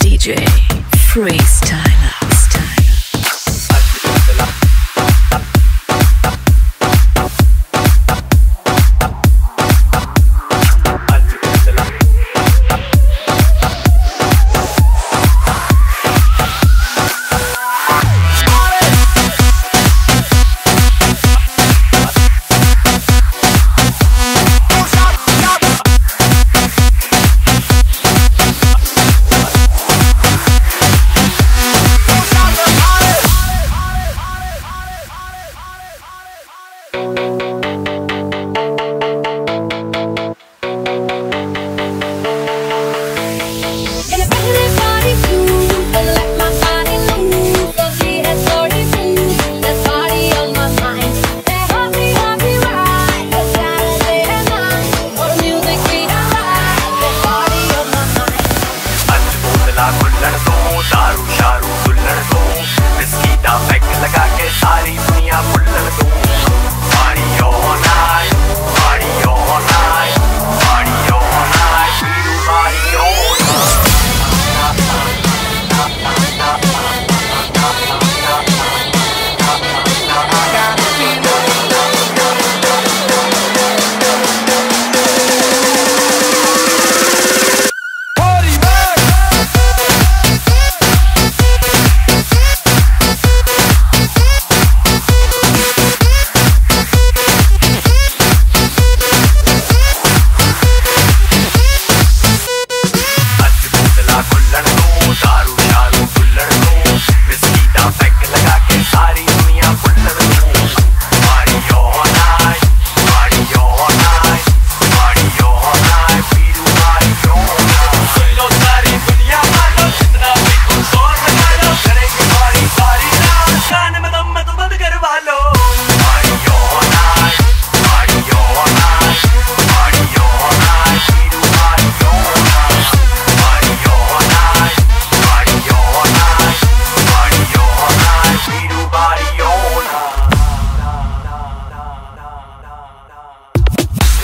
DJ Freestyler.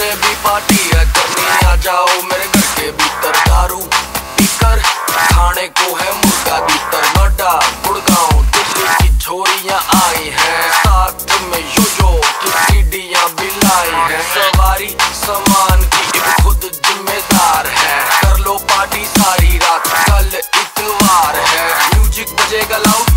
से भी party है, करनी आ जाओ मेरे घर के भीतर। दारू पीकर खाने को है मुर्गा भीतर। नोडा गुड़गांव, दिल्ली की छोरियाँ आई हैं। साथ में यो यो की सीढ़ियाँ भी लाई हैं। सवारी सामान की खुद जिम्मेदार है। कर लो पार्टी सारी रात, कल इतवार है। म्यूज़िक बजेगा लाउड